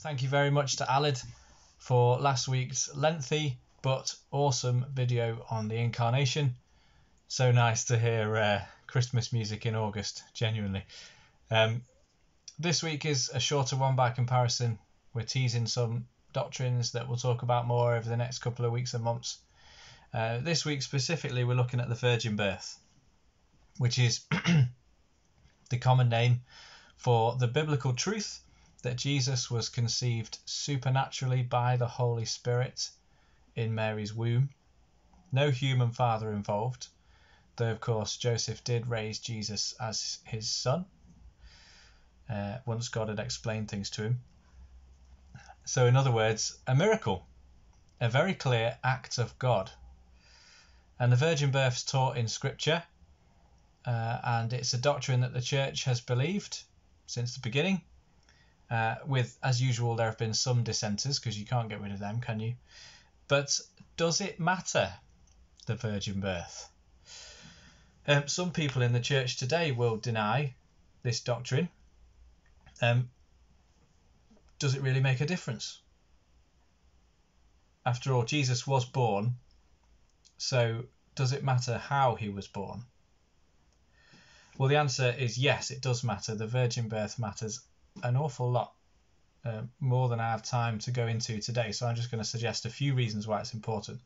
Thank you very much to Alid for last week's lengthy but awesome video on the incarnation. So nice to hear uh, Christmas music in August, genuinely. Um, this week is a shorter one by comparison. We're teasing some doctrines that we'll talk about more over the next couple of weeks and months. Uh, this week specifically, we're looking at the virgin birth, which is the common name for the biblical truth that Jesus was conceived supernaturally by the Holy Spirit in Mary's womb. No human father involved, though, of course, Joseph did raise Jesus as his son uh, once God had explained things to him. So, in other words, a miracle, a very clear act of God. And the virgin birth is taught in Scripture, uh, and it's a doctrine that the church has believed since the beginning. Uh, with, as usual, there have been some dissenters because you can't get rid of them, can you? But does it matter, the virgin birth? Um, some people in the church today will deny this doctrine. Um, does it really make a difference? After all, Jesus was born, so does it matter how he was born? Well, the answer is yes, it does matter. The virgin birth matters an awful lot, uh, more than I have time to go into today. So I'm just going to suggest a few reasons why it's important.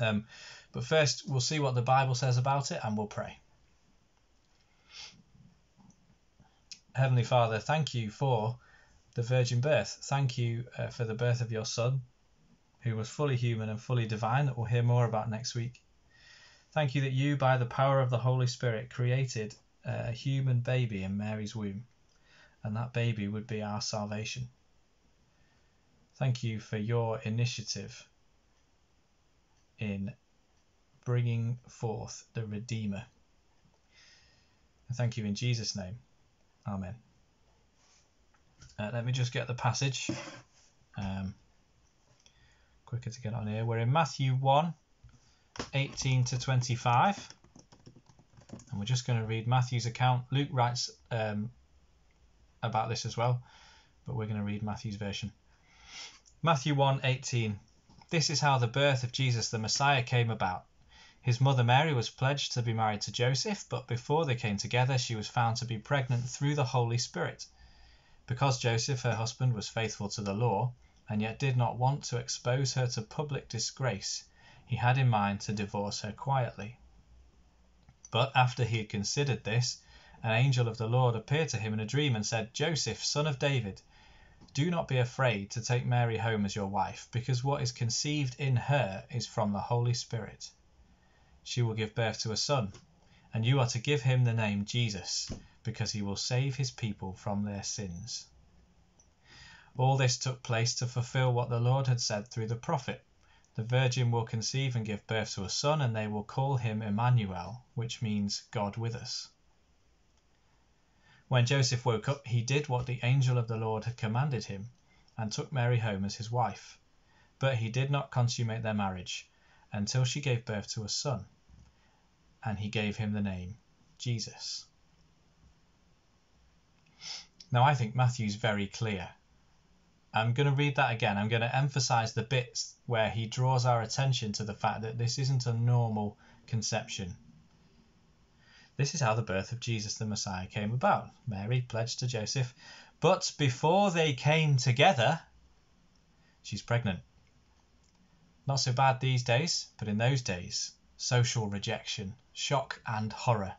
Um, but first, we'll see what the Bible says about it and we'll pray. Heavenly Father, thank you for the virgin birth. Thank you uh, for the birth of your Son, who was fully human and fully divine, that we'll hear more about next week. Thank you that you, by the power of the Holy Spirit, created a human baby in Mary's womb, and that baby would be our salvation. Thank you for your initiative in bringing forth the Redeemer. And thank you in Jesus' name. Amen. Uh, let me just get the passage. Um, quicker to get on here. We're in Matthew 1 18 to 25. And we're just going to read Matthew's account. Luke writes um, about this as well, but we're going to read Matthew's version. Matthew 1 18. This is how the birth of Jesus the Messiah came about. His mother Mary was pledged to be married to Joseph, but before they came together, she was found to be pregnant through the Holy Spirit. Because Joseph, her husband, was faithful to the law, and yet did not want to expose her to public disgrace, he had in mind to divorce her quietly. But after he had considered this, an angel of the Lord appeared to him in a dream and said, Joseph, son of David, do not be afraid to take Mary home as your wife, because what is conceived in her is from the Holy Spirit. She will give birth to a son, and you are to give him the name Jesus, because he will save his people from their sins. All this took place to fulfill what the Lord had said through the prophet. The virgin will conceive and give birth to a son, and they will call him Emmanuel, which means God with us. When Joseph woke up, he did what the angel of the Lord had commanded him, and took Mary home as his wife. But he did not consummate their marriage until she gave birth to a son, and he gave him the name Jesus. Now, I think Matthew's very clear I'm going to read that again. I'm going to emphasize the bits where he draws our attention to the fact that this isn't a normal conception. This is how the birth of Jesus the Messiah came about. Mary pledged to Joseph, but before they came together, she's pregnant. Not so bad these days, but in those days, social rejection, shock, and horror.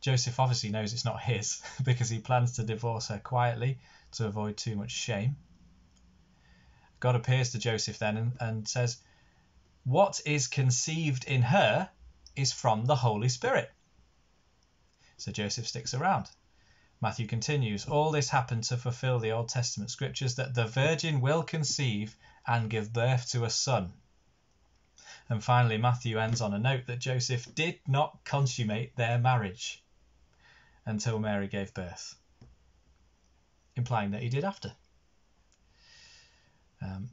Joseph obviously knows it's not his because he plans to divorce her quietly to avoid too much shame. God appears to Joseph then and, and says, What is conceived in her is from the Holy Spirit. So Joseph sticks around. Matthew continues, All this happened to fulfill the Old Testament scriptures that the virgin will conceive and give birth to a son. And finally, Matthew ends on a note that Joseph did not consummate their marriage until Mary gave birth, implying that he did after. Um,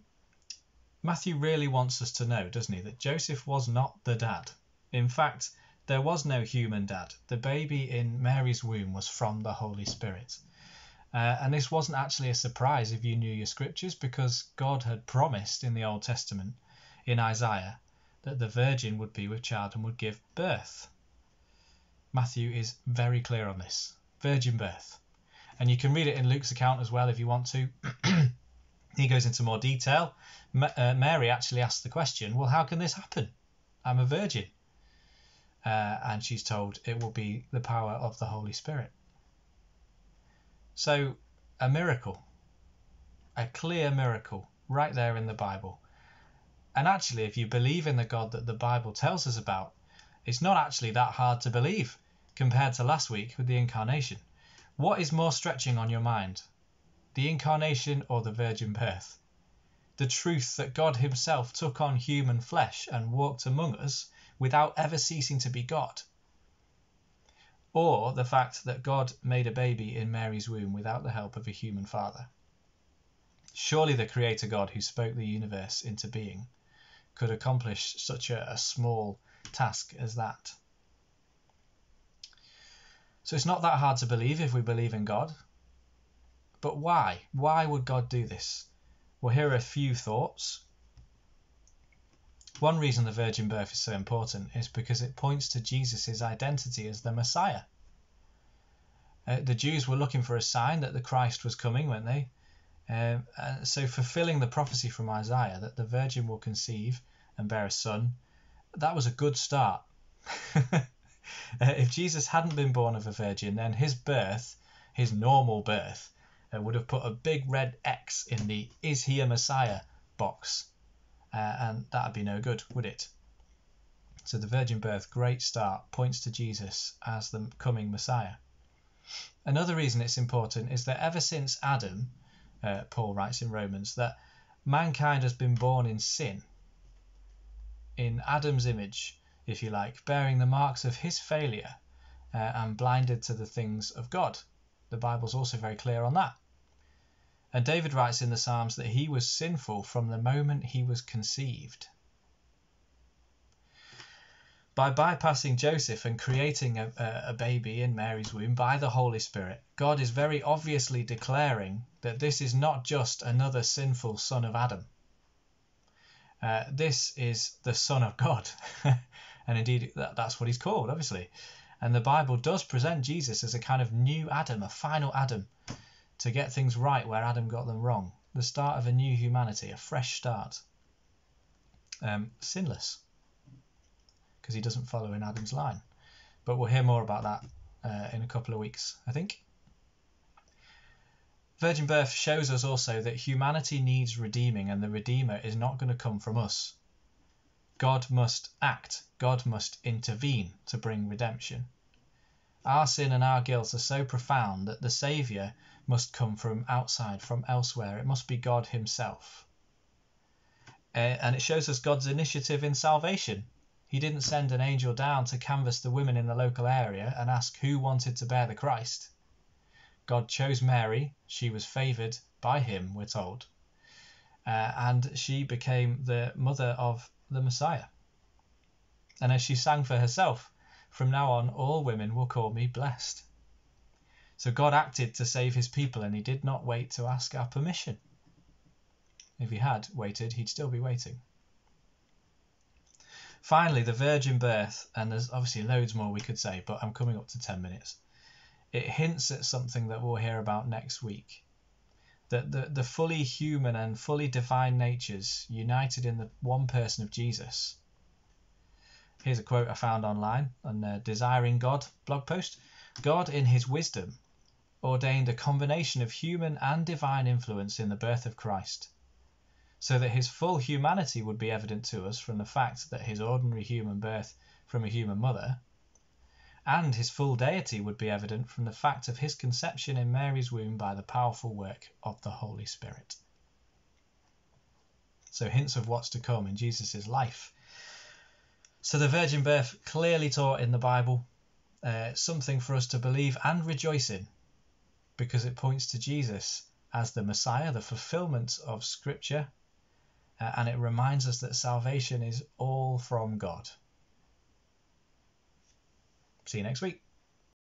Matthew really wants us to know, doesn't he, that Joseph was not the dad. In fact, there was no human dad. The baby in Mary's womb was from the Holy Spirit. Uh, and this wasn't actually a surprise if you knew your scriptures because God had promised in the Old Testament, in Isaiah, that the virgin would be with child and would give birth. Matthew is very clear on this virgin birth. And you can read it in Luke's account as well if you want to. he goes into more detail. Uh, Mary actually asks the question, Well, how can this happen? I'm a virgin. Uh, and she's told it will be the power of the Holy Spirit. So, a miracle, a clear miracle right there in the Bible. And actually, if you believe in the God that the Bible tells us about, it's not actually that hard to believe compared to last week with the incarnation. What is more stretching on your mind, the incarnation or the virgin birth? The truth that God Himself took on human flesh and walked among us without ever ceasing to be God or the fact that God made a baby in Mary's womb without the help of a human father. Surely the Creator God who spoke the universe into being could accomplish such a, a small task as that. So it's not that hard to believe if we believe in God. But why? Why would God do this? Well, here are a few thoughts. One reason the virgin birth is so important is because it points to Jesus' identity as the Messiah. Uh, the Jews were looking for a sign that the Christ was coming, weren't they? Um, uh, so, fulfilling the prophecy from Isaiah that the virgin will conceive and bear a son, that was a good start. uh, if Jesus hadn't been born of a virgin, then his birth, his normal birth, uh, would have put a big red X in the Is he a Messiah box uh, and that'd be no good, would it? So the virgin birth, great start, points to Jesus as the coming Messiah. Another reason it's important is that ever since Adam, uh, Paul writes in Romans, that mankind has been born in sin, in Adam's image, if you like, bearing the marks of his failure uh, and blinded to the things of God. The Bible's also very clear on that. And David writes in the Psalms that he was sinful from the moment he was conceived. By bypassing Joseph and creating a, a, baby in Mary's womb by the Holy Spirit, God is very obviously declaring that this is not just another sinful son of Adam. Uh, this is the Son of God. and indeed, that, that's what he's called, obviously. And the Bible does present Jesus as a kind of new Adam, a final Adam, to get things right where Adam got them wrong. The start of a new humanity, a fresh start. Um, sinless, because he doesn't follow in Adam's line. But we'll hear more about that uh, in a couple of weeks, I think. Virgin birth shows us also that humanity needs redeeming, and the Redeemer is not going to come from us. God must act, God must intervene to bring redemption. Our sin and our guilt are so profound that the Saviour must come from outside, from elsewhere. It must be God Himself. Uh, and it shows us God's initiative in salvation. He didn't send an angel down to canvass the women in the local area and ask who wanted to bear the Christ. God chose Mary. She was favoured by Him, we're told. Uh, and she became the mother of the Messiah. And as she sang for herself, from now on all women will call me blessed. So God acted to save his people and he did not wait to ask our permission. If he had waited, he'd still be waiting. Finally, the virgin birth, and there's obviously loads more we could say, but I'm coming up to 10 minutes. It hints at something that we'll hear about next week. That the, the fully human and fully divine natures united in the one person of Jesus. Here's a quote I found online on the Desiring God blog post God, in his wisdom, ordained a combination of human and divine influence in the birth of Christ, so that his full humanity would be evident to us from the fact that his ordinary human birth from a human mother, and his full deity would be evident from the fact of his conception in Mary's womb by the powerful work of the Holy Spirit. So, hints of what's to come in Jesus' life. So, the virgin birth clearly taught in the Bible, uh, something for us to believe and rejoice in because it points to Jesus as the Messiah, the fulfillment of Scripture, uh, and it reminds us that salvation is all from God. See you next week.